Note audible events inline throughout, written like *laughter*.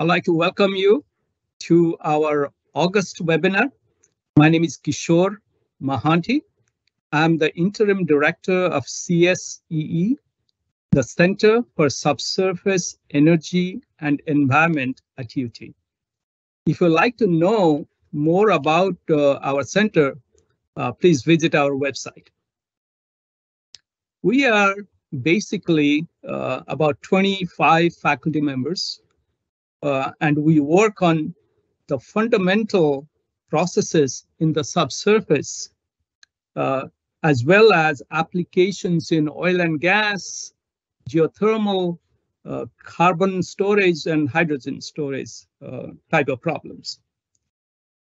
I'd like to welcome you to our August webinar. My name is Kishore Mohanty. I'm the Interim Director of CSEE, the Center for Subsurface Energy and Environment at UT. If you'd like to know more about uh, our center, uh, please visit our website. We are basically uh, about 25 faculty members, uh, and we work on the fundamental processes in the subsurface, uh, as well as applications in oil and gas, geothermal, uh, carbon storage, and hydrogen storage uh, type of problems.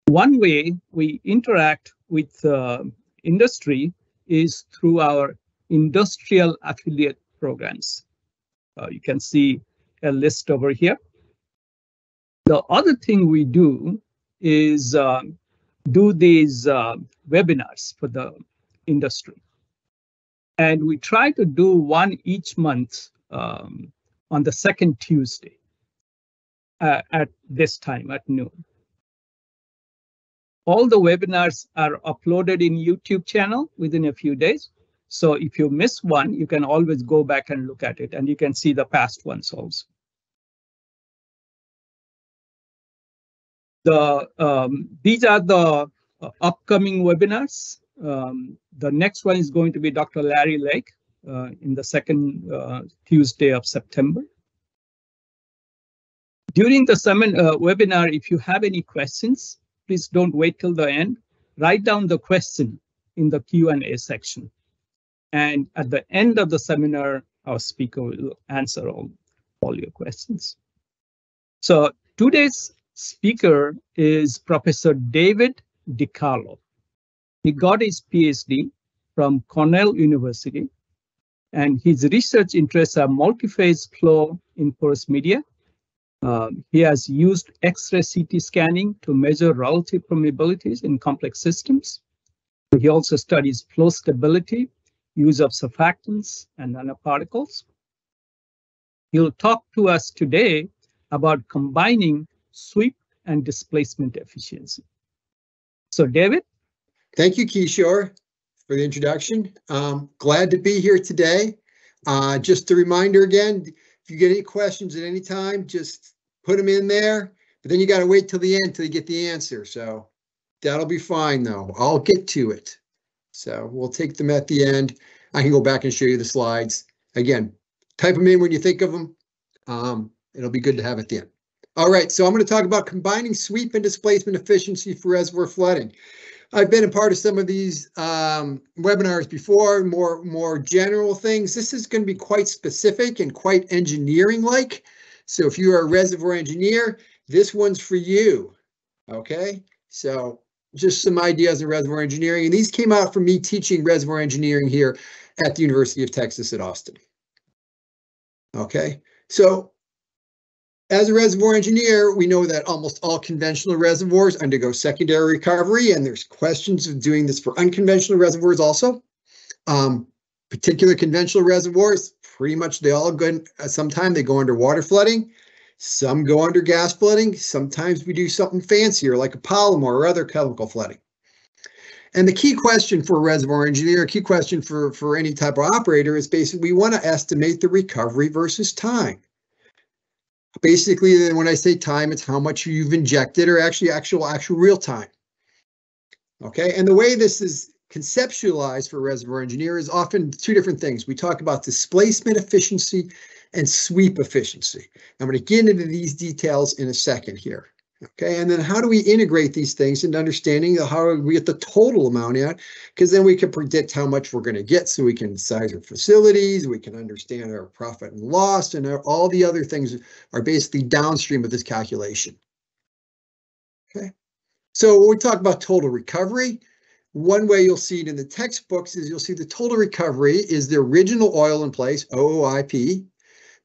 One way we interact with uh, industry is through our industrial affiliate programs. Uh, you can see a list over here. The other thing we do is uh, do these uh, webinars for the industry. And we try to do one each month um, on the second Tuesday uh, at this time at noon. All the webinars are uploaded in YouTube channel within a few days. So if you miss one, you can always go back and look at it and you can see the past ones also. The, um, these are the uh, upcoming webinars. Um, the next one is going to be Dr. Larry Lake uh, in the second uh, Tuesday of September. During the summon, uh, webinar, if you have any questions, please don't wait till the end. Write down the question in the Q&A section. And at the end of the seminar, our speaker will answer all, all your questions. So today's speaker is Professor David DiCarlo. He got his PhD from Cornell University, and his research interests are multi-phase flow in porous media. Um, he has used X-ray CT scanning to measure relative permeabilities in complex systems. He also studies flow stability use of surfactants and nanoparticles. He'll talk to us today about combining sweep and displacement efficiency. So David? Thank you, Kishore, for the introduction. Um, glad to be here today. Uh, just a reminder again, if you get any questions at any time, just put them in there, but then you got to wait till the end till you get the answer. So that'll be fine though. I'll get to it. So we'll take them at the end. I can go back and show you the slides. Again, type them in when you think of them. Um, it'll be good to have at the end. All right, so I'm going to talk about combining sweep and displacement efficiency for reservoir flooding. I've been a part of some of these um, webinars before, more, more general things. This is going to be quite specific and quite engineering-like. So if you are a reservoir engineer, this one's for you. Okay, so just some ideas in reservoir engineering. And these came out from me teaching reservoir engineering here at the University of Texas at Austin. Okay, so as a reservoir engineer, we know that almost all conventional reservoirs undergo secondary recovery, and there's questions of doing this for unconventional reservoirs also. Um, particular conventional reservoirs, pretty much they all go, uh, sometime they go under water flooding. Some go under gas flooding. Sometimes we do something fancier like a polymer or other chemical flooding. And the key question for a reservoir engineer, a key question for, for any type of operator is basically we want to estimate the recovery versus time. Basically, then when I say time, it's how much you've injected or actually actual actual real time. Okay, and the way this is conceptualized for reservoir engineer is often two different things. We talk about displacement efficiency and sweep efficiency. I'm going to get into these details in a second here. Okay, and then how do we integrate these things into understanding how we get the total amount out? Because then we can predict how much we're going to get so we can size our facilities, we can understand our profit and loss, and all the other things are basically downstream of this calculation. Okay, so when we talk about total recovery, one way you'll see it in the textbooks is you'll see the total recovery is the original oil in place, OOIP,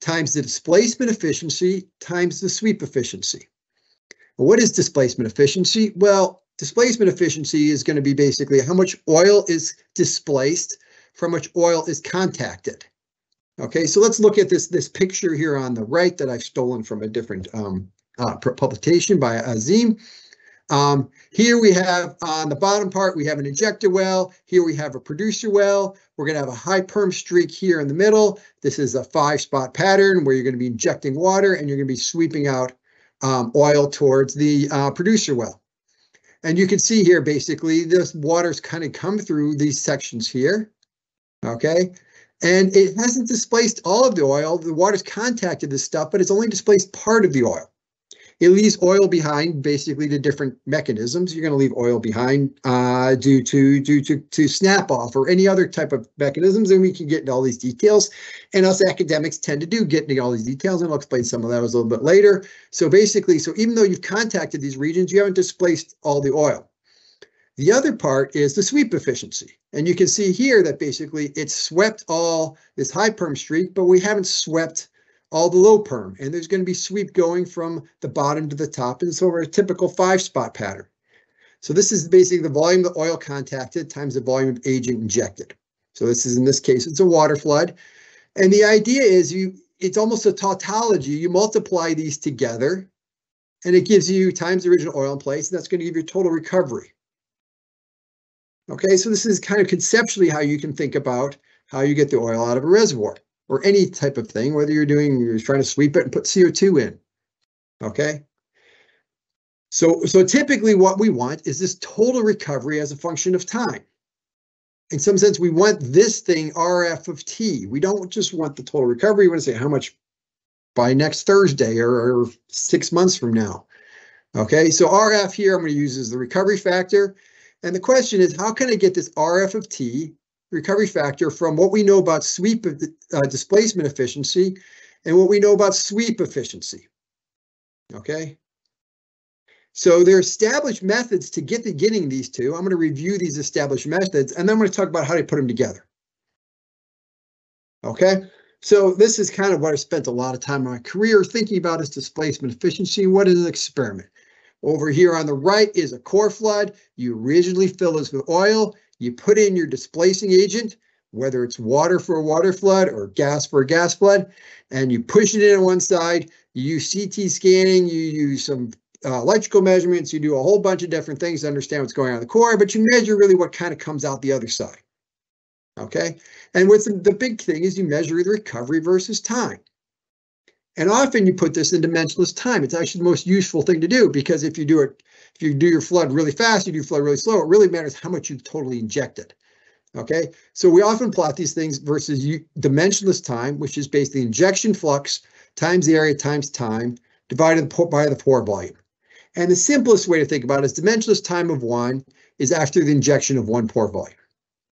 times the displacement efficiency times the sweep efficiency. What is displacement efficiency? Well, displacement efficiency is going to be basically how much oil is displaced from much oil is contacted. Okay, so let's look at this, this picture here on the right that I've stolen from a different um, uh, publication by Azim. Um, here we have on the bottom part, we have an injector well. Here we have a producer well. We're going to have a high perm streak here in the middle. This is a five spot pattern where you're going to be injecting water and you're going to be sweeping out um, oil towards the uh, producer well. And you can see here, basically, this water's kind of come through these sections here. Okay. And it hasn't displaced all of the oil. The water's contacted this stuff, but it's only displaced part of the oil. It leaves oil behind basically to different mechanisms. You're going to leave oil behind uh, due to due to to snap off or any other type of mechanisms, and we can get into all these details. And us academics tend to do get into all these details, and I'll explain some of that a little bit later. So basically, so even though you've contacted these regions, you haven't displaced all the oil. The other part is the sweep efficiency. And you can see here that basically it's swept all this high perm streak, but we haven't swept all the low perm. And there's going to be sweep going from the bottom to the top. And so we're a typical five spot pattern. So this is basically the volume of the oil contacted times the volume of agent injected. So this is in this case, it's a water flood. And the idea is you it's almost a tautology. You multiply these together and it gives you times the original oil in place, and that's going to give you total recovery. Okay, so this is kind of conceptually how you can think about how you get the oil out of a reservoir or any type of thing, whether you're doing, you're trying to sweep it and put CO2 in. Okay. So, so typically what we want is this total recovery as a function of time. In some sense, we want this thing RF of T. We don't just want the total recovery. We want to say how much by next Thursday or, or six months from now. Okay, so RF here I'm going to use as the recovery factor. And the question is, how can I get this RF of T recovery factor from what we know about sweep uh, displacement efficiency and what we know about sweep efficiency. Okay. So there are established methods to get to getting these two. I'm going to review these established methods, and then I'm going to talk about how to put them together. Okay. So this is kind of what I spent a lot of time in my career thinking about is displacement efficiency. What is an experiment? Over here on the right is a core flood. You originally fill this with oil. You put in your displacing agent, whether it's water for a water flood or gas for a gas flood, and you push it in on one side. You use CT scanning, you use some uh, electrical measurements, you do a whole bunch of different things to understand what's going on in the core, but you measure really what kind of comes out the other side. Okay, and what's the, the big thing is you measure the recovery versus time. And often you put this in dimensionless time. It's actually the most useful thing to do because if you do it, if you do your flood really fast, you do flood really slow, it really matters how much you've totally injected. Okay, so we often plot these things versus dimensionless time, which is basically injection flux times the area times time divided by the pore volume. And the simplest way to think about it is dimensionless time of one is after the injection of one pore volume.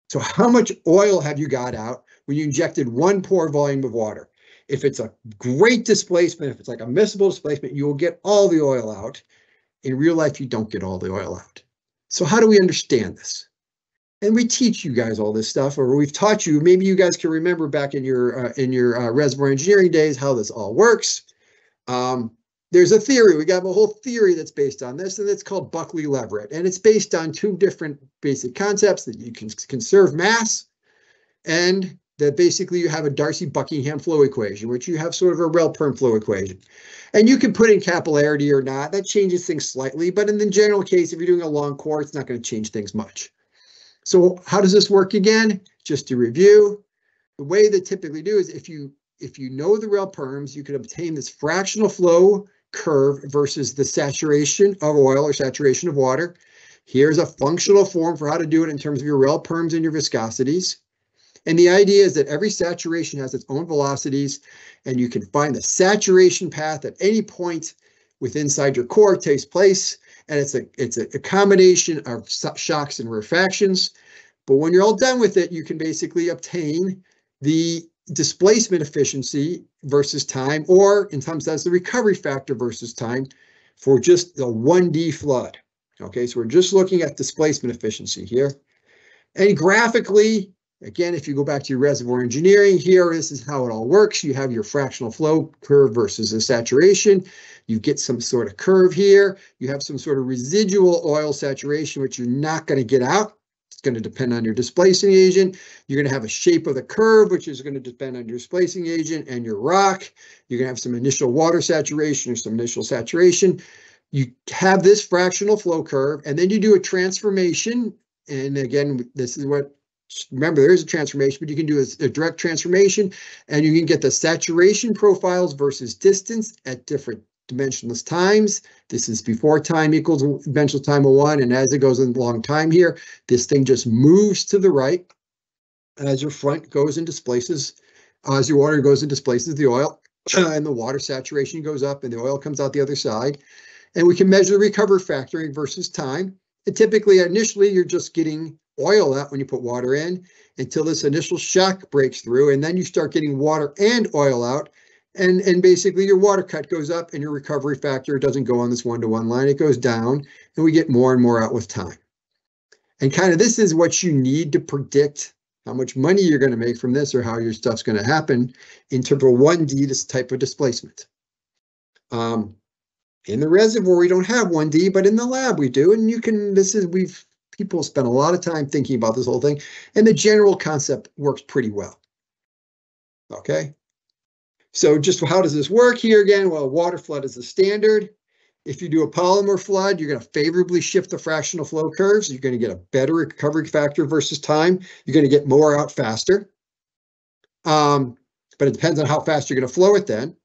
So how much oil have you got out when you injected one pore volume of water? If it's a great displacement, if it's like a miscible displacement, you will get all the oil out. In real life, you don't get all the oil out. So how do we understand this? And we teach you guys all this stuff, or we've taught you. Maybe you guys can remember back in your uh, in your uh, reservoir engineering days how this all works. Um, there's a theory. We got a whole theory that's based on this, and it's called Buckley-Leverett, and it's based on two different basic concepts that you can conserve mass and that basically you have a Darcy-Buckingham flow equation, which you have sort of a Rel-Perm flow equation. And you can put in capillarity or not. That changes things slightly, but in the general case, if you're doing a long core, it's not going to change things much. So how does this work again? Just to review, the way they typically do is if you if you know the Rel-Perms, you can obtain this fractional flow curve versus the saturation of oil or saturation of water. Here's a functional form for how to do it in terms of your Rel-Perms and your viscosities. And the idea is that every saturation has its own velocities, and you can find the saturation path at any point with inside your core takes place. And it's a it's a, combination of shocks and rarefactions. But when you're all done with it, you can basically obtain the displacement efficiency versus time, or in some sense, the recovery factor versus time for just the 1D flood. Okay, so we're just looking at displacement efficiency here. And graphically, Again, if you go back to your reservoir engineering, here this is how it all works. You have your fractional flow curve versus the saturation. You get some sort of curve here. You have some sort of residual oil saturation, which you're not going to get out. It's going to depend on your displacing agent. You're going to have a shape of the curve, which is going to depend on your displacing agent and your rock. You're going to have some initial water saturation or some initial saturation. You have this fractional flow curve, and then you do a transformation. And again, this is what remember there is a transformation, but you can do a, a, direct transformation and you can get the saturation profiles versus distance at different dimensionless times. This is before time equals dimensional time of one. And as it goes in long time here, this thing just moves to the right as your front goes and displaces, as your water goes and displaces the oil *clears throat* and the water saturation goes up and the oil comes out the other side. And we can measure the recovery factor versus time. And typically, initially, you're just getting oil out when you put water in until this initial shock breaks through. And then you start getting water and oil out. And, and basically your water cut goes up and your recovery factor doesn't go on this one-to-one -one line. It goes down and we get more and more out with time. And kind of this is what you need to predict how much money you're going to make from this or how your stuff's going to happen in terms of 1D, this type of displacement. Um, in the reservoir, we don't have 1D, but in the lab we do. And you can, this is, we've people spend a lot of time thinking about this whole thing, and the general concept works pretty well. Okay, so just how does this work here again? Well, water flood is the standard. If you do a polymer flood, you're going to favorably shift the fractional flow curves. You're going to get a better recovery factor versus time. You're going to get more out faster. Um, but it depends on how fast you're going to flow it then.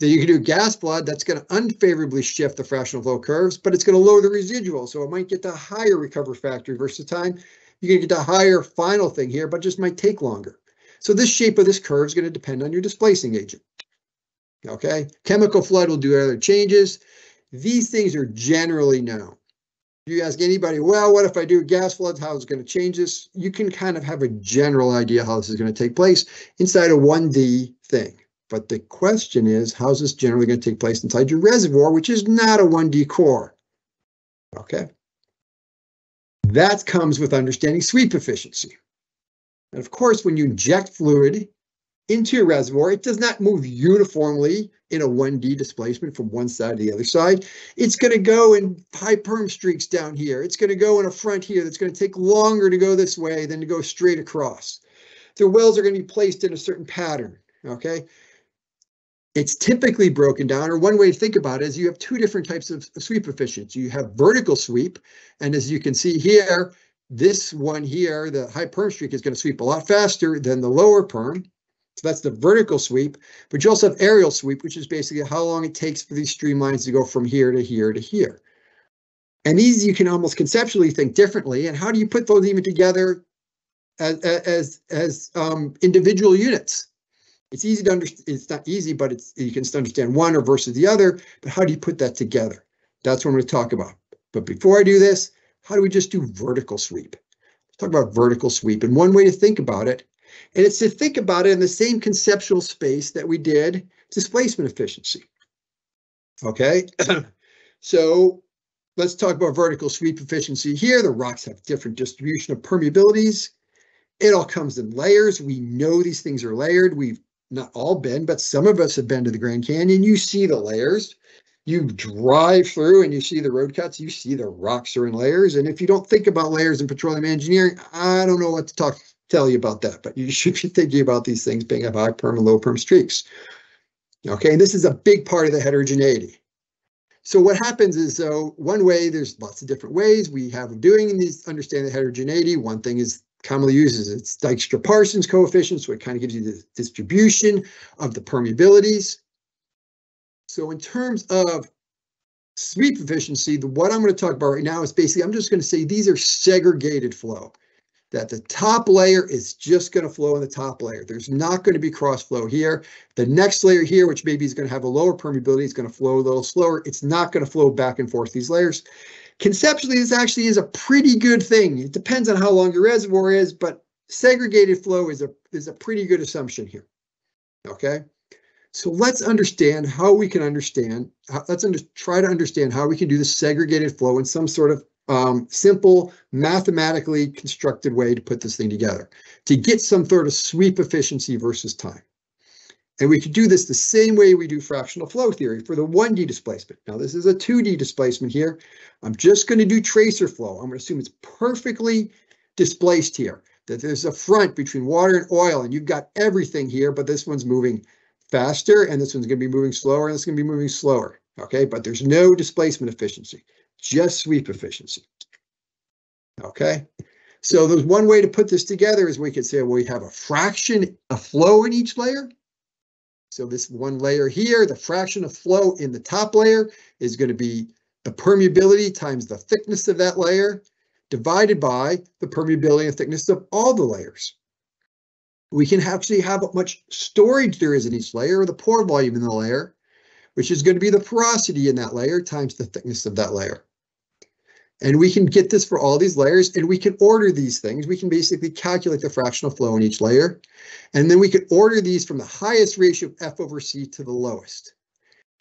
Then you can do gas flood. That's going to unfavorably shift the fractional flow curves, but it's going to lower the residual. So it might get the higher recovery factor versus time. You're going to get the higher final thing here, but just might take longer. So this shape of this curve is going to depend on your displacing agent. Okay, chemical flood will do other changes. These things are generally known. You ask anybody, well, what if I do gas floods? How is it going to change this? You can kind of have a general idea how this is going to take place inside a 1D thing. But the question is, how's this generally going to take place inside your reservoir, which is not a 1D core? Okay. That comes with understanding sweep efficiency. And of course, when you inject fluid into your reservoir, it does not move uniformly in a 1D displacement from one side to the other side. It's going to go in high perm streaks down here. It's going to go in a front here that's going to take longer to go this way than to go straight across. The wells are going to be placed in a certain pattern. Okay. It's typically broken down, or one way to think about it is you have two different types of sweep efficiency. You have vertical sweep, and as you can see here, this one here, the high perm streak is going to sweep a lot faster than the lower perm. So that's the vertical sweep, but you also have areal sweep, which is basically how long it takes for these streamlines to go from here to here to here. And these you can almost conceptually think differently. And how do you put those even together as as as um, individual units? It's easy to understand. It's not easy, but it's you can still understand one or versus the other. But how do you put that together? That's what I'm going to talk about. But before I do this, how do we just do vertical sweep? Let's talk about vertical sweep. And one way to think about it, and it's to think about it in the same conceptual space that we did displacement efficiency. Okay, *clears throat* so let's talk about vertical sweep efficiency here. The rocks have different distribution of permeabilities. It all comes in layers. We know these things are layered. We've not all been, but some of us have been to the Grand Canyon. You see the layers. You drive through and you see the road cuts. You see the rocks are in layers. And if you don't think about layers in petroleum engineering, I don't know what to talk tell you about that. But you *laughs* should be thinking about these things being a high perm and low perm streaks. Okay, and this is a big part of the heterogeneity. So what happens is, though, one way, there's lots of different ways we have of doing these, understand the heterogeneity. One thing is commonly uses it's Dykstra-Parsons coefficient, so it kind of gives you the distribution of the permeabilities. So in terms of sweep efficiency, the, what I'm going to talk about right now is basically, I'm just going to say these are segregated flow. That the top layer is just going to flow in the top layer. There's not going to be cross flow here. The next layer here, which maybe is going to have a lower permeability, is going to flow a little slower. It's not going to flow back and forth these layers conceptually, this actually is a pretty good thing. It depends on how long your reservoir is, but segregated flow is a, is a pretty good assumption here. Okay, so let's understand how we can understand, let's under, try to understand how we can do the segregated flow in some sort of um, simple, mathematically constructed way to put this thing together to get some sort of sweep efficiency versus time. And we could do this the same way we do fractional flow theory for the 1D displacement. Now this is a 2D displacement here. I'm just going to do tracer flow. I'm going to assume it's perfectly displaced here, that there's a front between water and oil and you've got everything here, but this one's moving faster and this one's going to be moving slower and is going to be moving slower. Okay, but there's no displacement efficiency, just sweep efficiency. Okay, so there's one way to put this together is we could say, well, we have a fraction of flow in each layer. So this one layer here, the fraction of flow in the top layer is going to be the permeability times the thickness of that layer divided by the permeability and thickness of all the layers. We can actually have how much storage there is in each layer or the pore volume in the layer, which is going to be the porosity in that layer times the thickness of that layer. And we can get this for all these layers and we can order these things. We can basically calculate the fractional flow in each layer. And then we can order these from the highest ratio of F over C to the lowest.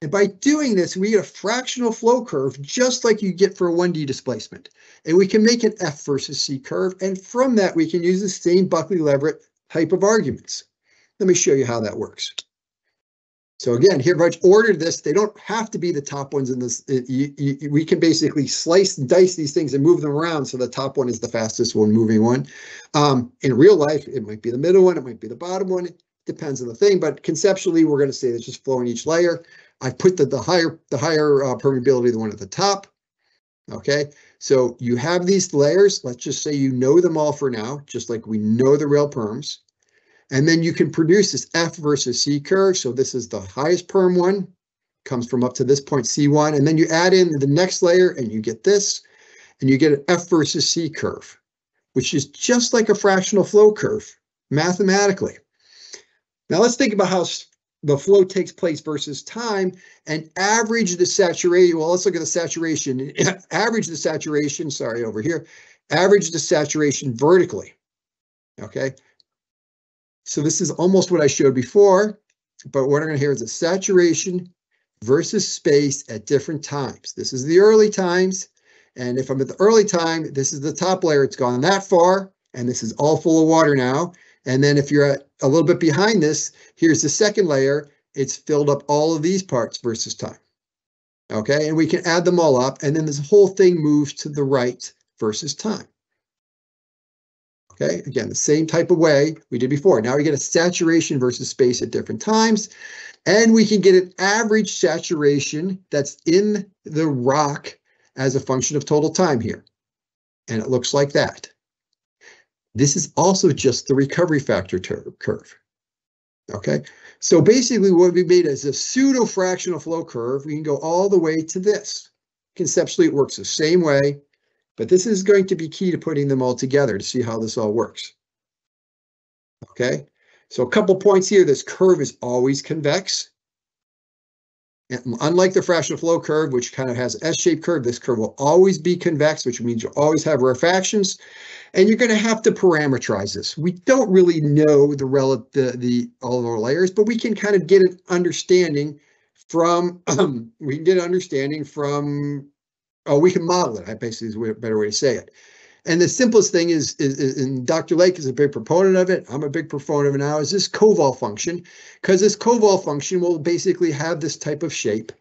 And by doing this, we get a fractional flow curve, just like you get for a 1D displacement. And we can make an F versus C curve. And from that, we can use the same Buckley-Leverett type of arguments. Let me show you how that works. So again, here, I ordered this, they don't have to be the top ones in this. It, you, you, we can basically slice and dice these things and move them around. So the top one is the fastest one moving one. Um, in real life, it might be the middle one. It might be the bottom one. It depends on the thing. But conceptually, we're going to say it's just flow in each layer. I put the, the higher the higher uh, permeability, the one at the top. Okay, so you have these layers. Let's just say you know them all for now, just like we know the rel perms. And then you can produce this F versus C curve. So this is the highest perm one, comes from up to this point C1. And then you add in the next layer and you get this, and you get an F versus C curve, which is just like a fractional flow curve mathematically. Now let's think about how the flow takes place versus time and average the saturation. Well, let's look at the saturation. *laughs* average the saturation, sorry, over here. Average the saturation vertically. Okay, so this is almost what I showed before, but what I'm going to hear is a saturation versus space at different times. This is the early times. And if I'm at the early time, this is the top layer. It's gone that far, and this is all full of water now. And then if you're at a little bit behind this, here's the second layer. It's filled up all of these parts versus time. Okay, and we can add them all up, and then this whole thing moves to the right versus time. Okay, again, the same type of way we did before. Now we get a saturation versus space at different times, and we can get an average saturation that's in the rock as a function of total time here. And it looks like that. This is also just the recovery factor curve. Okay, so basically what we made is a pseudo fractional flow curve. We can go all the way to this. Conceptually, it works the same way. But this is going to be key to putting them all together to see how this all works. Okay, so a couple points here. This curve is always convex. And unlike the fractional flow curve, which kind of has S-shaped curve, this curve will always be convex, which means you'll always have rarefactions. And you're going to have to parameterize this. We don't really know the relative the, the all of our layers, but we can kind of get an understanding from um, *clears throat* we can get an understanding from oh, we can model it. I basically is a better way to say it. And the simplest thing is, is, is, and Dr. Lake is a big proponent of it. I'm a big proponent of it now. Is this Koval function? Because this Koval function will basically have this type of shape,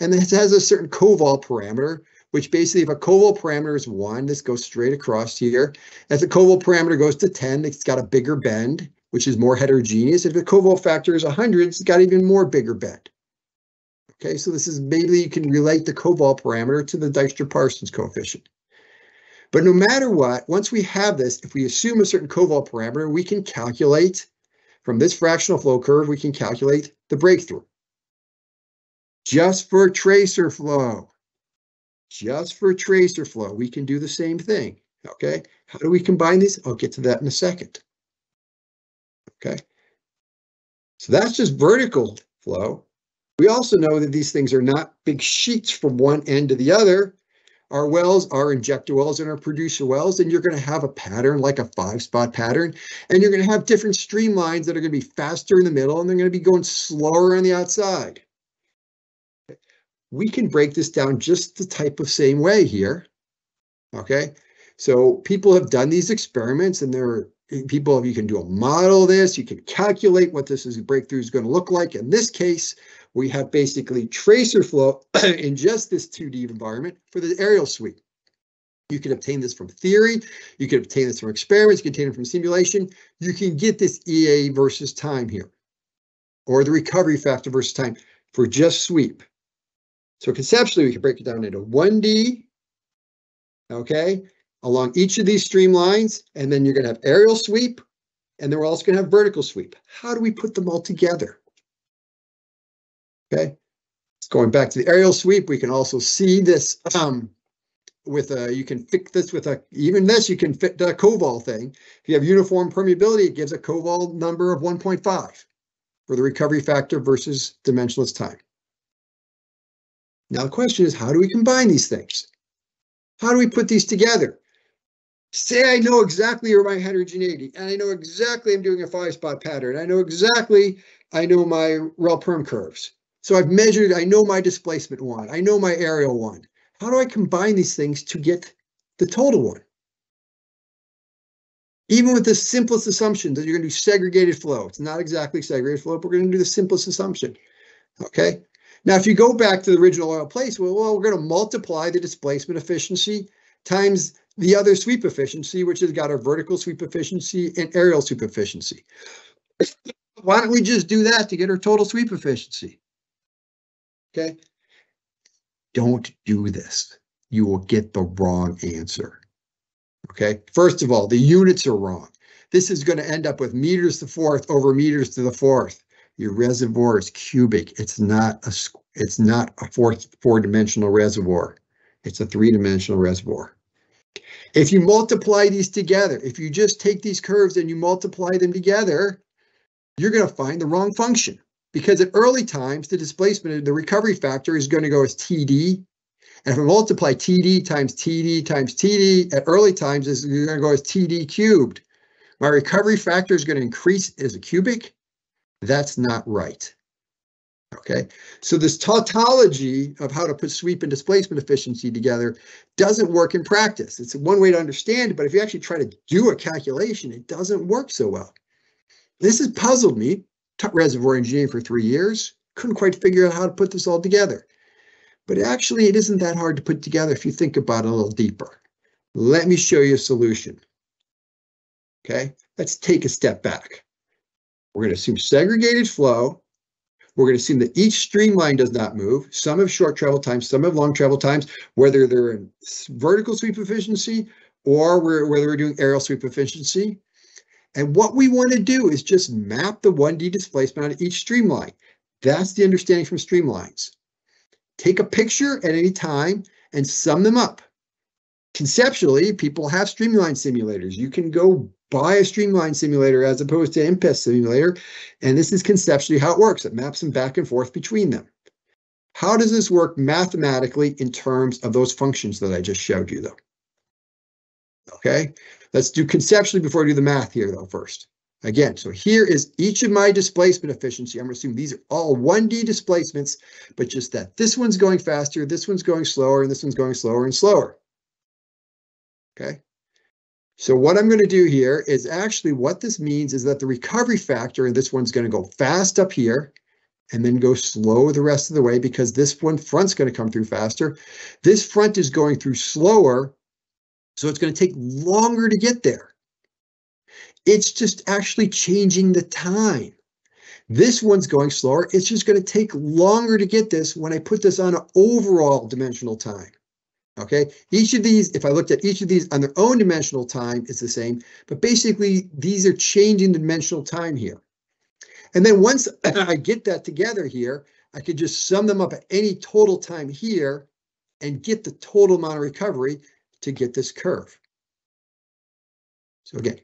and this has a certain Koval parameter. Which basically, if a Koval parameter is one, this goes straight across here. As the Koval parameter goes to 10, it's got a bigger bend, which is more heterogeneous. If the Koval factor is 100, it's got even more bigger bend. Okay, so this is maybe you can relate the Koval parameter to the Dykstra-Parsons coefficient. But no matter what, once we have this, if we assume a certain Koval parameter, we can calculate from this fractional flow curve, we can calculate the breakthrough. Just for tracer flow, just for tracer flow, we can do the same thing. Okay, how do we combine these? I'll get to that in a second. Okay, so that's just vertical flow. We also know that these things are not big sheets from one end to the other. Our wells are injector wells and our producer wells, and you're going to have a pattern like a five spot pattern, and you're going to have different streamlines that are going to be faster in the middle and they're going to be going slower on the outside. We can break this down just the type of same way here. Okay, so people have done these experiments and there are people, you can do a model of this, you can calculate what this is a breakthrough is going to look like. In this case, we have basically tracer flow *clears throat* in just this 2D environment for the areal suite. You can obtain this from theory. You can obtain this from experiments. You can obtain it from simulation. You can get this EA versus time here, or the recovery factor versus time for just sweep. So conceptually, we can break it down into 1D, okay, along each of these streamlines, and then you're going to have areal sweep, and then we're also going to have vertical sweep. How do we put them all together? Okay, going back to the areal sweep, we can also see this um, with a, you can fit this with a, even this, you can fit the Koval thing. If you have uniform permeability, it gives a Koval number of 1.5 for the recovery factor versus dimensionless time. Now the question is, how do we combine these things? How do we put these together? Say I know exactly my heterogeneity, and I know exactly I'm doing a five spot pattern. I know exactly, I know my rel perm curves. So I've measured, I know my displacement one, I know my areal one. How do I combine these things to get the total one? Even with the simplest assumption that you're going to do segregated flow, it's not exactly segregated flow, but we're going to do the simplest assumption. Okay. Now, if you go back to the original oil place, well, well, we're going to multiply the displacement efficiency times the other sweep efficiency, which has got our vertical sweep efficiency and areal sweep efficiency. Why don't we just do that to get our total sweep efficiency? Okay. Don't do this. You will get the wrong answer. Okay. First of all, the units are wrong. This is going to end up with meters to the fourth over meters to the fourth. Your reservoir is cubic. It's not a it's not a four four dimensional reservoir. It's a three dimensional reservoir. If you multiply these together, if you just take these curves and you multiply them together, you're going to find the wrong function because at early times, the displacement, the recovery factor is going to go as TD. And if I multiply TD times TD times TD at early times, is going to go as TD cubed. My recovery factor is going to increase as a cubic. That's not right. Okay, so this tautology of how to put sweep and displacement efficiency together doesn't work in practice. It's one way to understand it, but if you actually try to do a calculation, it doesn't work so well. This has puzzled me taught reservoir engineering for three years, couldn't quite figure out how to put this all together. But actually, it isn't that hard to put together if you think about it a little deeper. Let me show you a solution. Okay, let's take a step back. We're going to assume segregated flow. We're going to assume that each streamline does not move. Some have short travel times, some have long travel times, whether they're in vertical sweep efficiency or whether we're doing areal sweep efficiency. And what we want to do is just map the 1D displacement on each streamline. That's the understanding from streamlines. Take a picture at any time and sum them up. Conceptually, people have streamline simulators. You can go buy a streamline simulator as opposed to an MPES simulator. And this is conceptually how it works. It maps them back and forth between them. How does this work mathematically in terms of those functions that I just showed you though? Okay, let's do conceptually before I do the math here though first. Again, so here is each of my displacement efficiency. I'm assuming these are all 1D displacements, but just that this one's going faster, this one's going slower, and this one's going slower and slower. Okay. So what I'm going to do here is actually what this means is that the recovery factor, and this one's going to go fast up here and then go slow the rest of the way because this one front's going to come through faster. This front is going through slower so it's going to take longer to get there. It's just actually changing the time. This one's going slower. It's just going to take longer to get this when I put this on an overall dimensional time. Okay, each of these, if I looked at each of these on their own dimensional time, it's the same, but basically these are changing the dimensional time here. And then once *laughs* I get that together here, I could just sum them up at any total time here and get the total amount of recovery to get this curve. So again,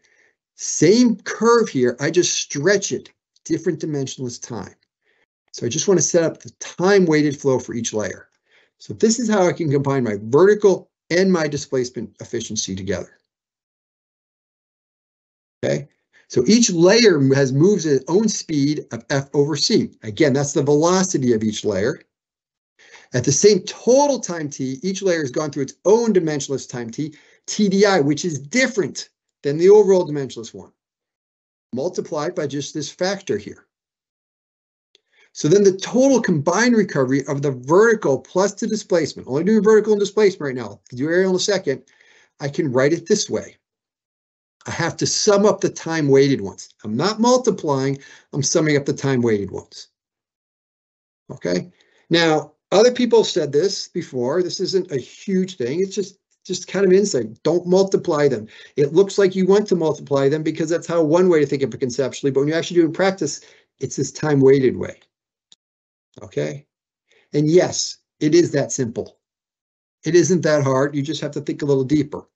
same curve here, I just stretch it, different dimensionless time. So I just want to set up the time weighted flow for each layer. So this is how I can combine my vertical and my displacement efficiency together. Okay, so each layer has moves at its own speed of F over C. Again, that's the velocity of each layer. At the same total time t, each layer has gone through its own dimensionless time t, TDI, which is different than the overall dimensionless one, multiplied by just this factor here. So then the total combined recovery of the vertical plus the displacement, only doing vertical and displacement right now, do areal in a second, I can write it this way. I have to sum up the time weighted ones. I'm not multiplying, I'm summing up the time weighted ones. Okay, now other people said this before. This isn't a huge thing. It's just just kind of insight. Don't multiply them. It looks like you want to multiply them because that's how one way to think of it conceptually. But when you actually do it in practice, it's this time weighted way. Okay. And yes, it is that simple. It isn't that hard. You just have to think a little deeper.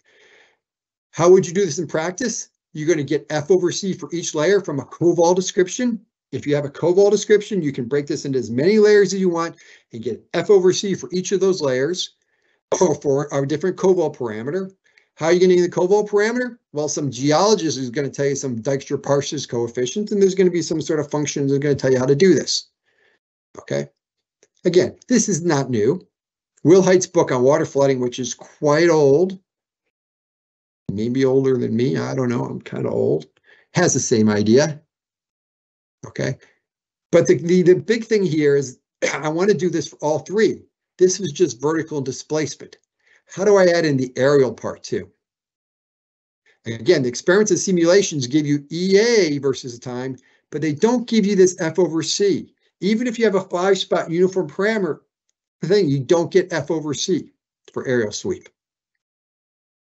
How would you do this in practice? You're going to get F over C for each layer from a Koval description. If you have a Koval description, you can break this into as many layers as you want and get F over C for each of those layers or for a different Koval parameter. How are you getting the Koval parameter? Well, some geologist is going to tell you some Dykstra-Parsons coefficients, and there's going to be some sort of functions that are going to tell you how to do this. Okay. Again, this is not new. Willhite's book on water flooding, which is quite old, maybe older than me, I don't know, I'm kind of old, has the same idea. Okay. But the, the, the big thing here is *clears throat* I want to do this for all three. This was just vertical displacement. How do I add in the areal part too? Again, the experiments and simulations give you EA versus time, but they don't give you this F over C. Even if you have a five spot uniform parameter thing, you don't get F over C for areal sweep.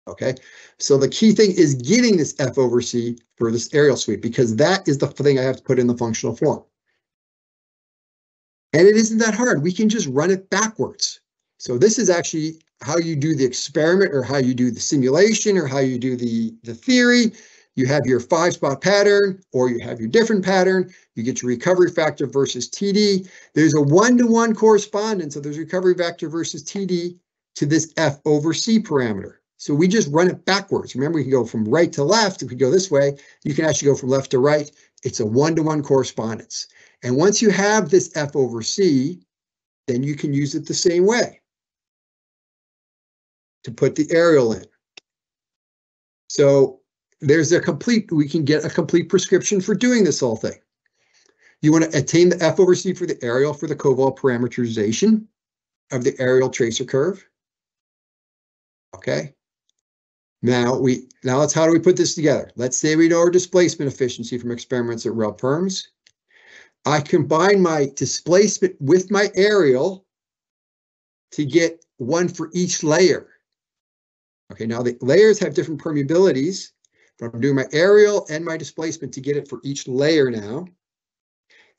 Okay, so the key thing is getting this F over C for this areal sweep because that is the thing I have to put in the functional form. And it isn't that hard. We can just run it backwards. So this is actually how you do the experiment or how you do the simulation or how you do the, the theory. You have your five spot pattern or you have your different pattern. You get your recovery factor versus TD. There's a one-to-one -one correspondence of there's recovery factor versus TD to this F over C parameter. So we just run it backwards. Remember, we can go from right to left. If we go this way, you can actually go from left to right. It's a one-to-one -one correspondence. And once you have this F over C, then you can use it the same way to put the areal in. So there's a complete, we can get a complete prescription for doing this whole thing. You want to attain the F over C for the areal for the Koval parameterization of the areal tracer curve. Okay. Now we now let's how do we put this together? Let's say we know our displacement efficiency from experiments at REL perms. I combine my displacement with my areal to get one for each layer. Okay, now the layers have different permeabilities, but I'm doing my areal and my displacement to get it for each layer now.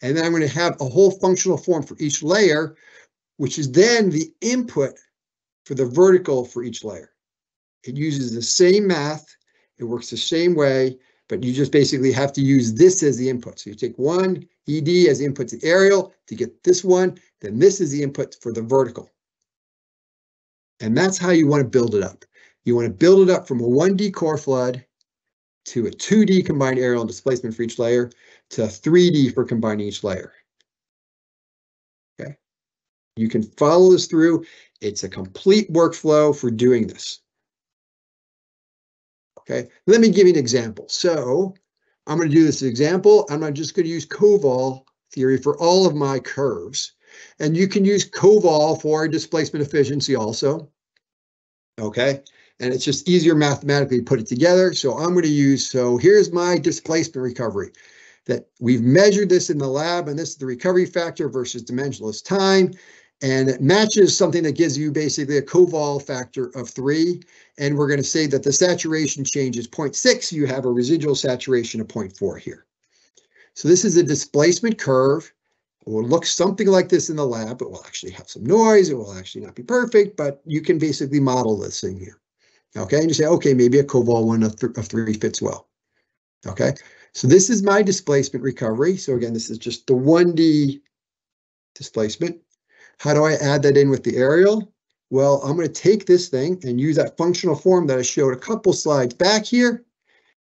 And then I'm going to have a whole functional form for each layer, which is then the input for the vertical for each layer. It uses the same math. It works the same way, but you just basically have to use this as the input. So you take one ED as input to areal to get this one, then this is the input for the vertical. And that's how you want to build it up. You want to build it up from a 1D core flood to a 2D combined areal and displacement for each layer to 3D for combining each layer. Okay. You can follow this through. It's a complete workflow for doing this. Okay, let me give you an example. So I'm going to do this example. I'm not just going to use Koval theory for all of my curves. And you can use Koval for displacement efficiency also. Okay, and it's just easier mathematically to put it together. So I'm going to use, so here's my displacement recovery that we've measured this in the lab, and this is the recovery factor versus dimensionless time. And it matches something that gives you basically a Koval factor of three. And we're going to say that the saturation change is 0.6. You have a residual saturation of 0.4 here. So this is a displacement curve. It will look something like this in the lab. It will actually have some noise. It will actually not be perfect, but you can basically model this thing here. Okay, and you say, okay, maybe a Koval one of, th of three fits well. Okay, so this is my displacement recovery. So again, this is just the 1D displacement. How do I add that in with the areal? Well, I'm going to take this thing and use that functional form that I showed a couple slides back here.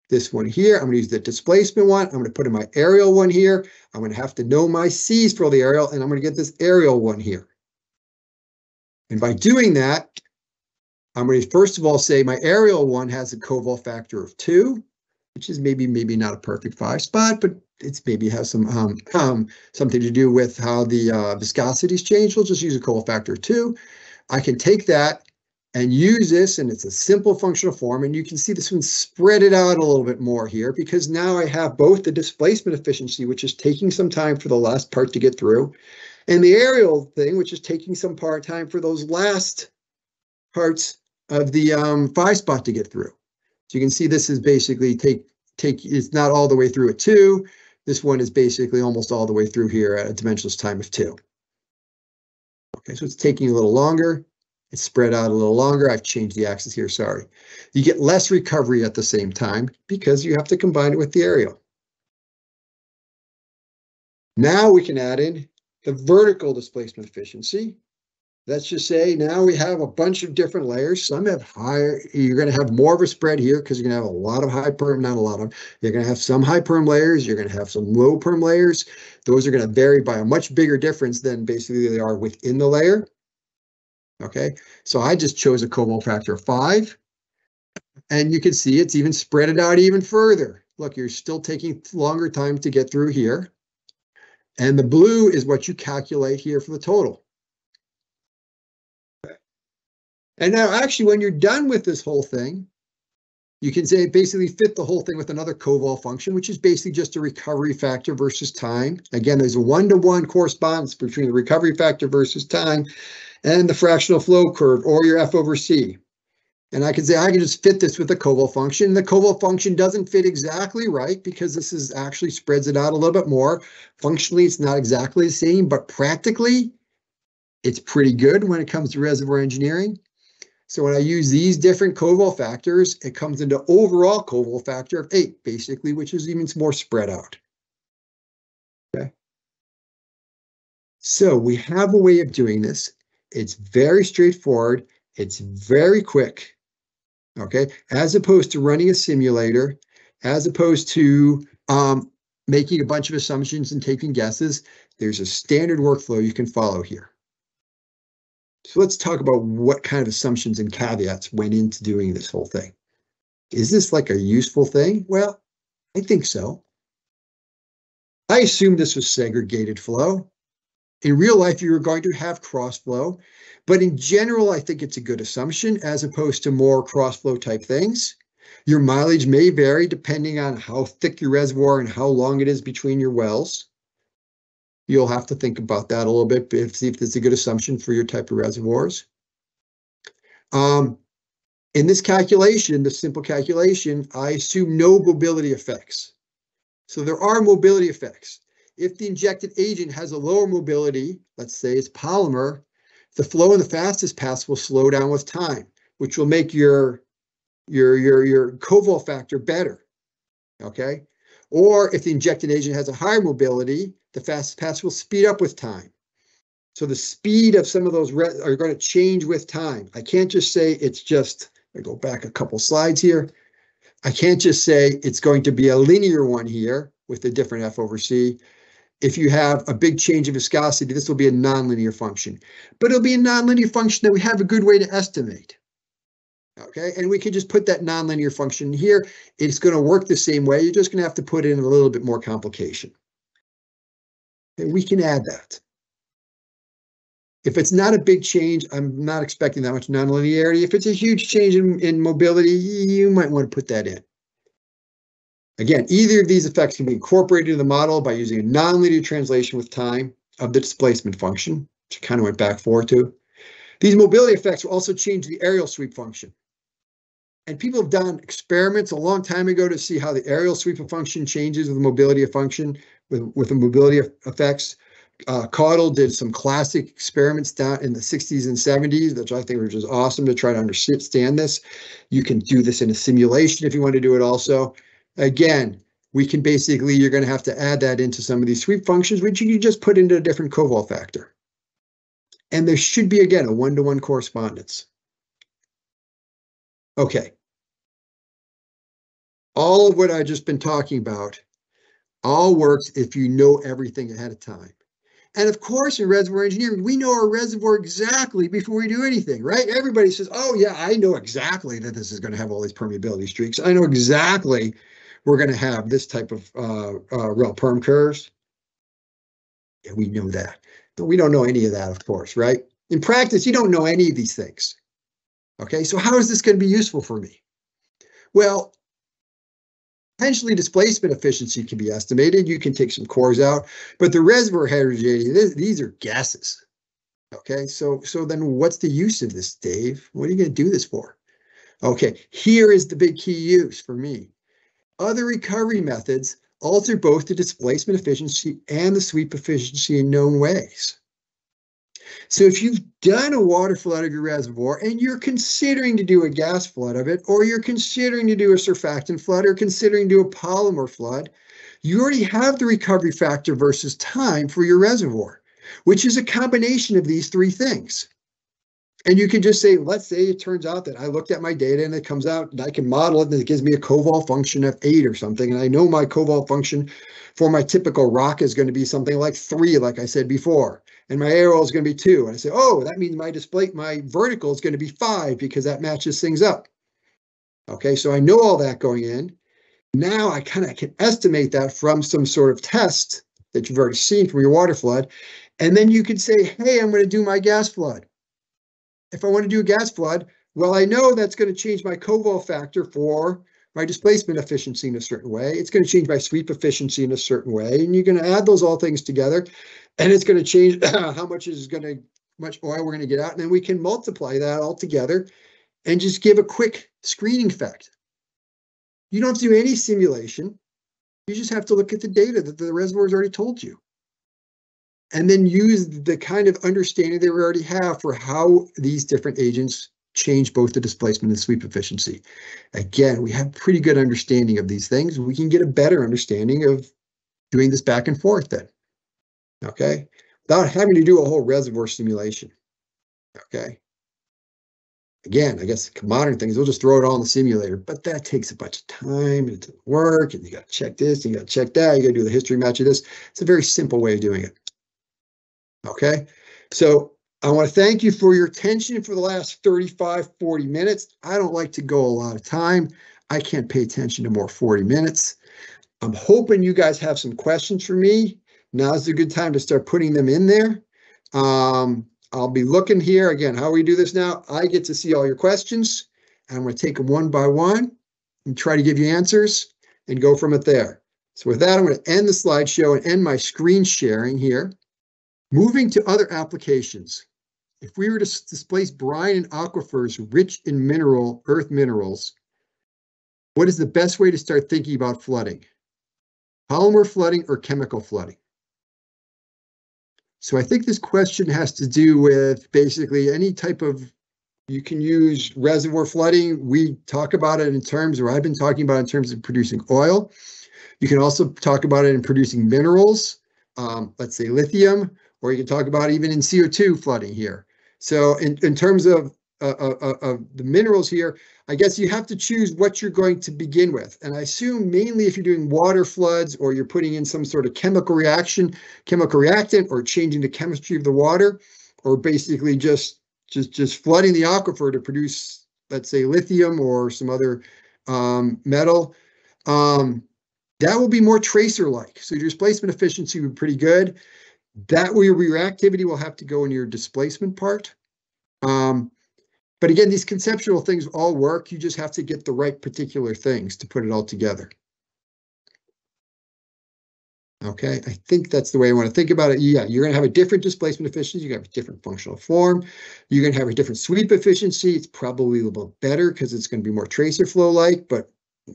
This one here, I'm going to use the displacement one. I'm going to put in my areal one here. I'm going to have to know my C's for the areal, and I'm going to get this areal one here. And by doing that, I'm going to first of all say my areal one has a Koval factor of two, which is maybe maybe not a perfect five spot, but it's maybe has some um, um, something to do with how the uh, viscosities change. We'll just use a Koval factor two. I can take that and use this, and it's a simple functional form, and you can see this one spread it out a little bit more here because now I have both the displacement efficiency, which is taking some time for the last part to get through, and the areal thing, which is taking some part time for those last parts of the um, five spot to get through. So you can see this is basically take, take, it's not all the way through at two. This one is basically almost all the way through here at a dimensionless time of two. Okay, so it's taking a little longer. It's spread out a little longer. I've changed the axis here, sorry. You get less recovery at the same time because you have to combine it with the areal. Now we can add in the vertical displacement efficiency. Let's just say now we have a bunch of different layers. Some have higher, you're going to have more of a spread here because you're going to have a lot of high perm, not a lot of, you're going to have some high perm layers, you're going to have some low perm layers. Those are going to vary by a much bigger difference than basically they are within the layer. Okay, so I just chose a Koval factor of five. And you can see it's even spread it out even further. Look, you're still taking longer time to get through here. And the blue is what you calculate here for the total. And now actually when you're done with this whole thing, you can say basically fit the whole thing with another Koval function, which is basically just a recovery factor versus time. Again, there's a one-to-one -one correspondence between the recovery factor versus time and the fractional flow curve or your F over C. And I can say I can just fit this with the Koval function. The Koval function doesn't fit exactly right because this is actually spreads it out a little bit more. Functionally, it's not exactly the same, but practically, it's pretty good when it comes to reservoir engineering. So when I use these different Koval factors, it comes into overall Koval factor of eight, basically, which is even more spread out. Okay. So we have a way of doing this. It's very straightforward. It's very quick. Okay. As opposed to running a simulator, as opposed to um, making a bunch of assumptions and taking guesses, there's a standard workflow you can follow here. So let's talk about what kind of assumptions and caveats went into doing this whole thing. Is this like a useful thing? Well, I think so. I assume this was segregated flow. In real life, you are going to have cross flow, but in general, I think it's a good assumption as opposed to more cross flow type things. Your mileage may vary depending on how thick your reservoir and how long it is between your wells. You'll have to think about that a little bit, if, see if it's a good assumption for your type of reservoirs. Um, in this calculation, the simple calculation, I assume no mobility effects. So there are mobility effects. If the injected agent has a lower mobility, let's say it's polymer, the flow in the fastest pass will slow down with time, which will make your your your your Koval factor better. Okay. Or if the injected agent has a higher mobility, the fast pass will speed up with time. So the speed of some of those are going to change with time. I can't just say it's just, I go back a couple slides here. I can't just say it's going to be a linear one here with a different F over C. If you have a big change of viscosity, this will be a nonlinear function. But it'll be a nonlinear function that we have a good way to estimate. Okay, and we can just put that nonlinear function here. It's going to work the same way. You're just going to have to put in a little bit more complication. And we can add that. If it's not a big change, I'm not expecting that much nonlinearity. If it's a huge change in, in mobility, you might want to put that in. Again, either of these effects can be incorporated into the model by using a nonlinear translation with time of the displacement function, which I kind of went back forward to. These mobility effects will also change the areal sweep function. And people have done experiments a long time ago to see how the areal sweep of function changes with the mobility of function with, with the mobility effects. Uh, Caudle did some classic experiments down in the 60s and 70s, which I think were just awesome to try to understand this. You can do this in a simulation if you want to do it also. Again, we can basically, you're going to have to add that into some of these sweep functions, which you can just put into a different Koval factor. And there should be, again, a one-to-one -one correspondence. Okay. All of what I've just been talking about all works if you know everything ahead of time. And of course, in reservoir engineering, we know our reservoir exactly before we do anything, right? Everybody says, oh yeah, I know exactly that this is going to have all these permeability streaks. I know exactly we're going to have this type of uh, uh, rel perm curves. Yeah, we know that. But we don't know any of that, of course, right? In practice, you don't know any of these things. Okay, so how is this going to be useful for me? Well, potentially displacement efficiency can be estimated. You can take some cores out, but the reservoir heterogeneity, this, these are gases. Okay, so so then what's the use of this, Dave? What are you going to do this for? Okay, here is the big key use for me. Other recovery methods alter both the displacement efficiency and the sweep efficiency in known ways. So if you've done a water flood of your reservoir and you're considering to do a gas flood of it, or you're considering to do a surfactant flood or considering to do a polymer flood, you already have the recovery factor versus time for your reservoir, which is a combination of these three things. And you can just say, let's say it turns out that I looked at my data and it comes out and I can model it and it gives me a Koval function of eight or something. And I know my Koval function for my typical rock is going to be something like three, like I said before. And my arrow is going to be two. And I say, oh, that means my display, my vertical is going to be five because that matches things up. Okay, so I know all that going in. Now I kind of can estimate that from some sort of test that you've already seen from your water flood. And then you can say, hey, I'm going to do my gas flood if I want to do a gas flood, well, I know that's going to change my Koval factor for my displacement efficiency in a certain way. It's going to change my sweep efficiency in a certain way. And you're going to add those all things together and it's going to change *clears throat* how much is going to, much oil we're going to get out. And then we can multiply that all together and just give a quick screening effect. You don't have to do any simulation. You just have to look at the data that the reservoir has already told you and then use the kind of understanding that we already have for how these different agents change both the displacement and sweep efficiency. Again, we have pretty good understanding of these things. We can get a better understanding of doing this back and forth then, okay? Without having to do a whole reservoir simulation, okay? Again, I guess modern things, we'll just throw it all in the simulator, but that takes a bunch of time and it doesn't work, and you got to check this, and you got to check that, you got to do the history match of this. It's a very simple way of doing it. Okay, so I want to thank you for your attention for the last 35, 40 minutes. I don't like to go a lot of time. I can't pay attention to more 40 minutes. I'm hoping you guys have some questions for me. Now's a good time to start putting them in there. Um, I'll be looking here. Again, how we do this now, I get to see all your questions. I'm going to take them one by one and try to give you answers and go from it there. So with that, I'm going to end the slideshow and end my screen sharing here. Moving to other applications, if we were to displace brine and aquifers rich in mineral, earth minerals, what is the best way to start thinking about flooding? Polymer flooding or chemical flooding? So I think this question has to do with basically any type of, you can use reservoir flooding. We talk about it in terms, or I've been talking about in terms of producing oil. You can also talk about it in producing minerals, um, let's say lithium, or you can talk about even in CO2 flooding here. So in, in terms of, uh, uh, uh, of the minerals here, I guess you have to choose what you're going to begin with. And I assume mainly if you're doing water floods or you're putting in some sort of chemical reaction, chemical reactant, or changing the chemistry of the water, or basically just just just flooding the aquifer to produce, let's say, lithium or some other um, metal. Um, that will be more tracer-like. So your displacement efficiency would be pretty good. That way your reactivity will have to go in your displacement part. Um, but again, these conceptual things all work. You just have to get the right particular things to put it all together. Okay, I think that's the way I want to think about it. Yeah, you're going to have a different displacement efficiency. You're going to have a different functional form. You're going to have a different sweep efficiency. It's probably a little better because it's going to be more tracer flow like, but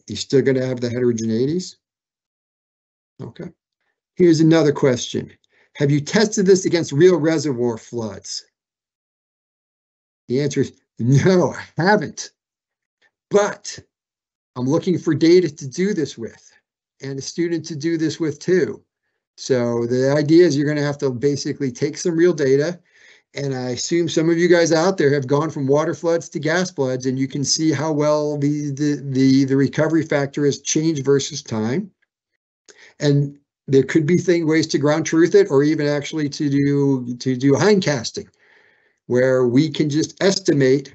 you're still going to have the heterogeneities. Okay, here's another question. Have you tested this against real reservoir floods? The answer is no, I haven't. But I'm looking for data to do this with and a student to do this with too. So the idea is you're going to have to basically take some real data. And I assume some of you guys out there have gone from water floods to gas floods, and you can see how well the the the, the recovery factor has changed versus time. And there could be thing ways to ground truth it or even actually to do to do hindcasting where we can just estimate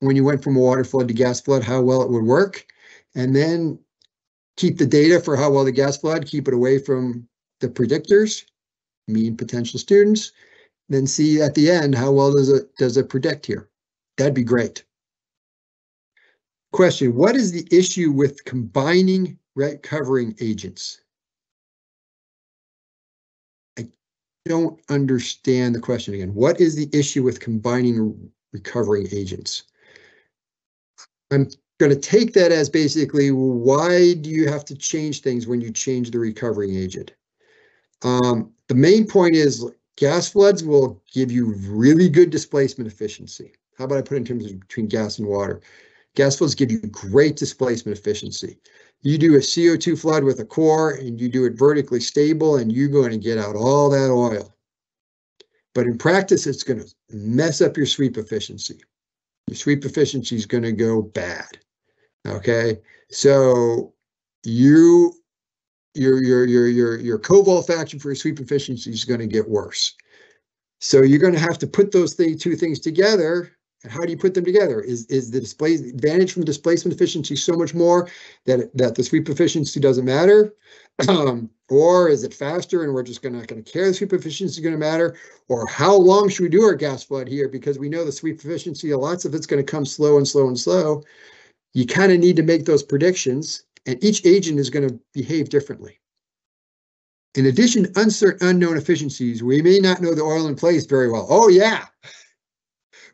when you went from a water flood to gas flood how well it would work and then keep the data for how well the gas flood keep it away from the predictors mean potential students then see at the end how well does it does it predict here that'd be great Question, what is the issue with combining covering agents? Don't understand the question again. What is the issue with combining recovering agents? I'm going to take that as basically, why do you have to change things when you change the recovering agent? Um, the main point is gas floods will give you really good displacement efficiency. How about I put it in terms of between gas and water? Gas floods give you great displacement efficiency. You do a CO2 flood with a core and you do it vertically stable and you're going to get out all that oil. But in practice, it's going to mess up your sweep efficiency. Your sweep efficiency is going to go bad. Okay, so you your your your your your Koval factor for your sweep efficiency is going to get worse. So you're going to have to put those thing, two things together. And how do you put them together? Is is the display advantage from displacement efficiency so much more that that the sweep efficiency doesn't matter? Um, or is it faster and we're just not going to care the sweep efficiency is going to matter? Or how long should we do our gas flood here? Because we know the sweep efficiency, lots of it's going to come slow and slow and slow. You kind of need to make those predictions and each agent is going to behave differently. In addition uncertain unknown efficiencies, we may not know the oil in place very well. Oh yeah,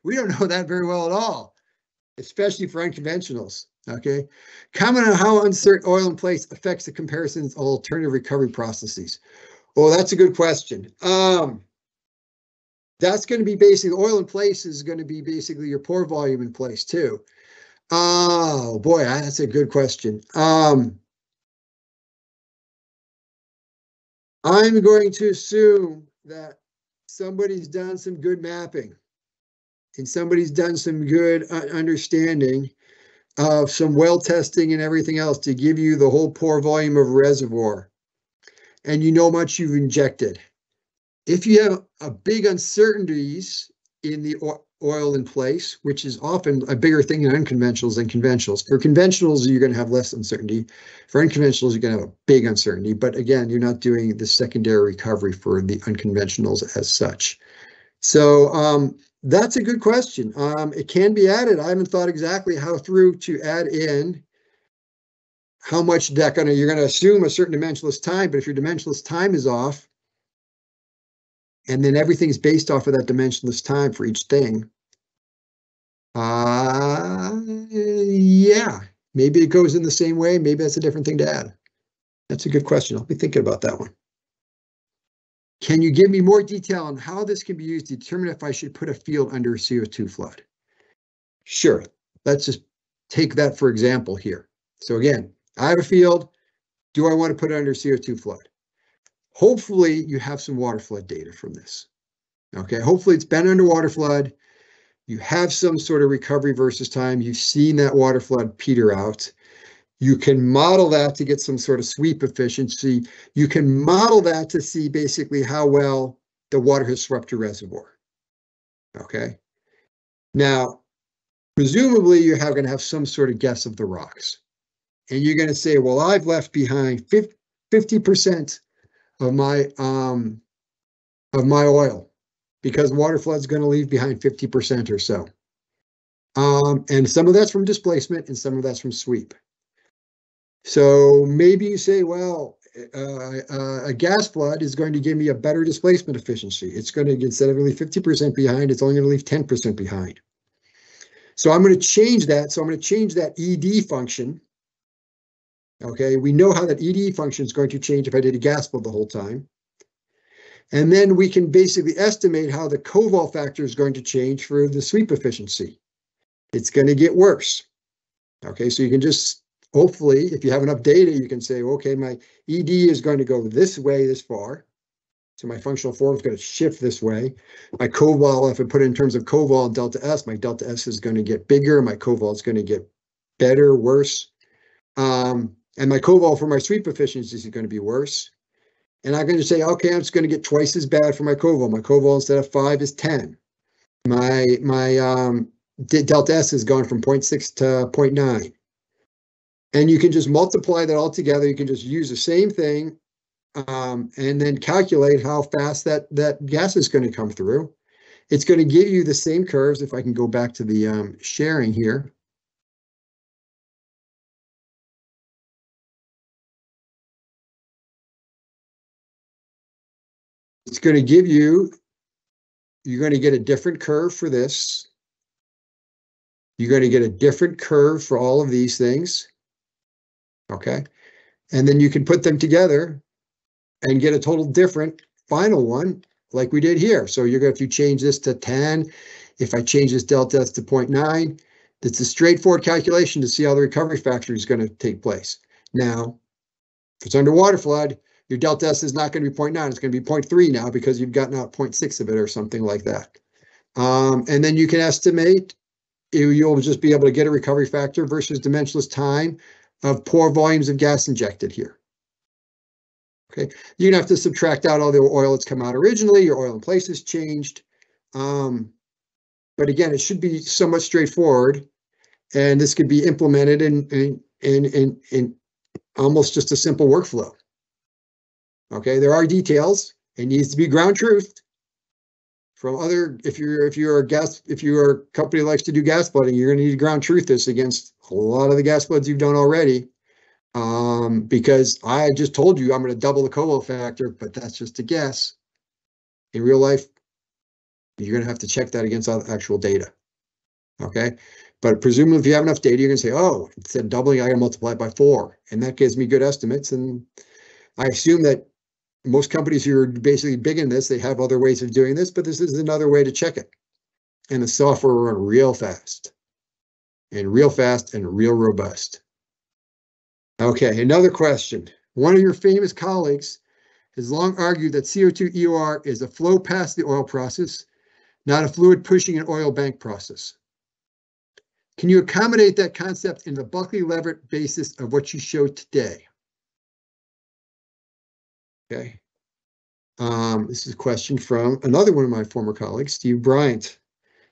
we don't know that very well at all, especially for unconventionals. Okay, comment on how uncertain oil in place affects the comparisons of alternative recovery processes. Oh, that's a good question. Um, that's going to be basically oil in place is going to be basically your pore volume in place too. Oh boy, that's a good question. Um, I'm going to assume that somebody's done some good mapping and somebody's done some good understanding of some well testing and everything else to give you the whole pore volume of reservoir and you know much you've injected. If you have a big uncertainties in the oil in place, which is often a bigger thing in unconventionals than conventionals. For conventionals, you're going to have less uncertainty. For unconventionals, you're going to have a big uncertainty. But again, you're not doing the secondary recovery for the unconventionals as such. So um, that's a good question. Um, it can be added. I haven't thought exactly how through to add in how much deck. going to, you're going to assume a certain dimensionless time, but if your dimensionless time is off, and then everything's based off of that dimensionless time for each thing. Uh, yeah, maybe it goes in the same way. Maybe that's a different thing to add. That's a good question. I'll be thinking about that one. Can you give me more detail on how this can be used to determine if I should put a field under a CO2 flood? Sure. Let's just take that for example here. So again, I have a field. Do I want to put it under CO2 flood? Hopefully you have some water flood data from this. Okay, hopefully it's been under water flood. You have some sort of recovery versus time. You've seen that water flood peter out. You can model that to get some sort of sweep efficiency. You can model that to see basically how well the water has swept your reservoir. Okay. Now, presumably you're going to have some sort of guess of the rocks. And you're going to say, well, I've left behind 50% of my um, of my oil because water flood's going to leave behind 50% or so. Um, and some of that's from displacement and some of that's from sweep. So maybe you say, well, uh, uh, a gas flood is going to give me a better displacement efficiency. It's going to, instead of leave 50% behind, it's only going to leave 10% behind. So I'm going to change that. So I'm going to change that ED function Okay, we know how that ED function is going to change if I did a gas flood the whole time. And then we can basically estimate how the Koval factor is going to change for the sweep efficiency. It's going to get worse. Okay, so you can just, hopefully, if you have enough data, you can say, okay, my ED is going to go this way this far. So my functional form is going to shift this way. My Koval, if I put it in terms of Koval and delta S, my delta S is going to get bigger. My Koval is going to get better, worse. Um, and my Koval for my sweep efficiency is going to be worse. And I'm going to say, okay, I'm just going to get twice as bad for my Koval. My Koval instead of five is 10. My my um, delta S has gone from 0.6 to 0.9 and you can just multiply that all together. You can just use the same thing um, and then calculate how fast that, that gas is going to come through. It's going to give you the same curves. If I can go back to the um, sharing here. It's going to give you, you're going to get a different curve for this. You're going to get a different curve for all of these things. Okay. And then you can put them together and get a total different final one like we did here. So you're going to, if you change this to 10, if I change this delta S to 0.9, it's a straightforward calculation to see how the recovery factor is going to take place. Now, if it's underwater flood, your delta S is not going to be 0.9, it's going to be 0.3 now because you've gotten out 0.6 of it or something like that. Um, and then you can estimate, you'll just be able to get a recovery factor versus dimensionless time of pore volumes of gas injected here. Okay, you're gonna have to subtract out all the oil that's come out originally, your oil in place has changed. Um, but again, it should be somewhat straightforward. And this could be implemented in, in, in, in, in almost just a simple workflow. Okay, there are details. It needs to be ground truth from other, if you're, if you're a gas, if you're a company likes to do gas flooding, you're gonna need to ground truth this against a lot of the gas floods you've done already. Um, because I just told you I'm gonna double the Koval factor, but that's just a guess. In real life, you're going to have to check that against actual data. Okay. But presumably if you have enough data, you're going to say, oh, instead of doubling, I got to multiply it by four. And that gives me good estimates. And I assume that most companies who are basically big in this, they have other ways of doing this, but this is another way to check it. And the software will run real fast and real fast and real robust. Okay, another question. One of your famous colleagues has long argued that CO2 EOR is a flow past the oil process not a fluid pushing an oil bank process. Can you accommodate that concept in the Buckley-Leverett basis of what you showed today? Okay. Um, this is a question from another one of my former colleagues, Steve Bryant.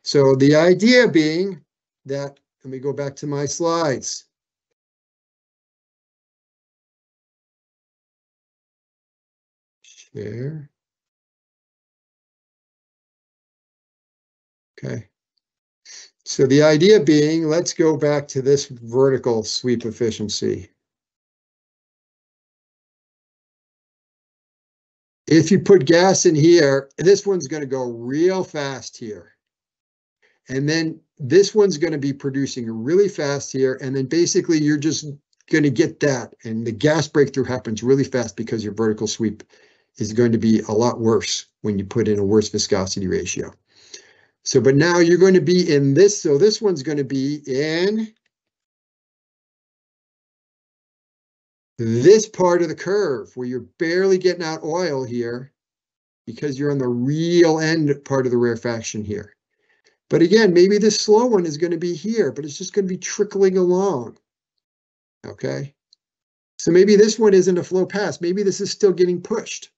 So the idea being that, let me go back to my slides. Share. Okay. So the idea being, let's go back to this vertical sweep efficiency. If you put gas in here, this one's going to go real fast here. And then this one's going to be producing really fast here. And then basically you're just going to get that. And the gas breakthrough happens really fast because your vertical sweep is going to be a lot worse when you put in a worse viscosity ratio. So, but now you're going to be in this. So this one's going to be in this part of the curve where you're barely getting out oil here because you're on the real end part of the rarefaction here. But again, maybe this slow one is going to be here, but it's just going to be trickling along. Okay. So maybe this one isn't a flow pass. Maybe this is still getting pushed.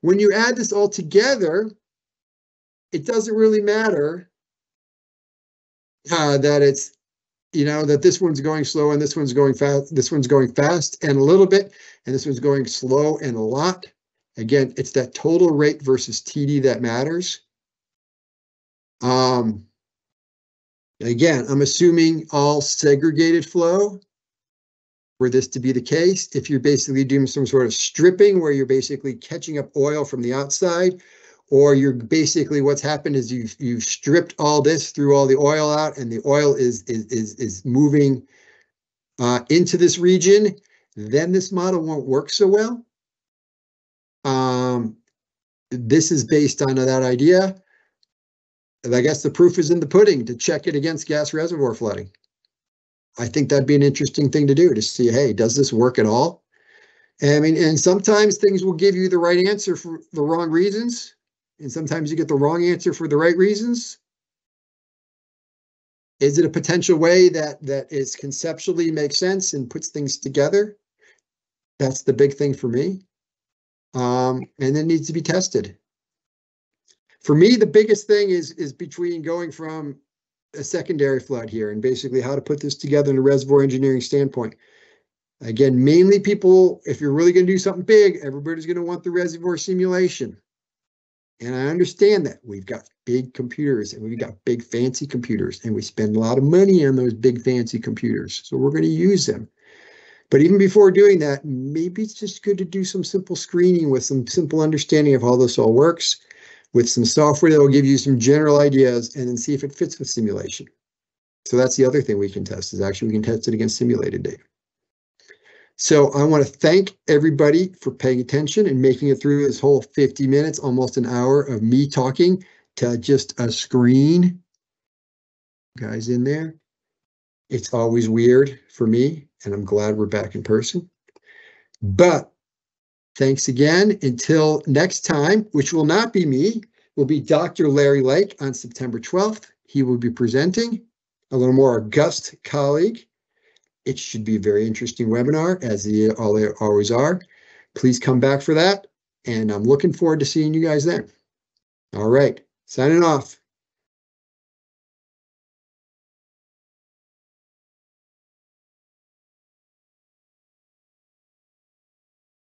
When you add this all together, it doesn't really matter uh, that it's you know that this one's going slow and this one's going fast this one's going fast and a little bit and this one's going slow and a lot. Again it's that total rate versus td that matters. Um again i'm assuming all segregated flow for this to be the case. If you're basically doing some sort of stripping where you're basically catching up oil from the outside or you're basically what's happened is you've you've stripped all this through all the oil out and the oil is is is, is moving uh, into this region then this model won't work so well. Um, this is based on that idea. And i guess the proof is in the pudding to check it against gas reservoir flooding. I think that'd be an interesting thing to do to see hey does this work at all? I mean, and sometimes things will give you the right answer for the wrong reasons and sometimes you get the wrong answer for the right reasons? Is it a potential way that that is conceptually makes sense and puts things together? That's the big thing for me. Um, and it needs to be tested. For me, the biggest thing is is between going from a secondary flood here and basically how to put this together in a reservoir engineering standpoint. Again, mainly people, if you're really going to do something big, everybody's going to want the reservoir simulation. And I understand that we've got big computers and we've got big fancy computers and we spend a lot of money on those big fancy computers. So we're going to use them. But even before doing that, maybe it's just good to do some simple screening with some simple understanding of how this all works with some software that will give you some general ideas and then see if it fits with simulation. So that's the other thing we can test is actually we can test it against simulated data. So I want to thank everybody for paying attention and making it through this whole 50 minutes, almost an hour of me talking to just a screen. Guys in there. It's always weird for me, and I'm glad we're back in person. But thanks again. Until next time, which will not be me, will be Dr. Larry Lake on September 12th. He will be presenting a little more august colleague. It should be a very interesting webinar, as they always are. Please come back for that, and I'm looking forward to seeing you guys then. All right, signing off.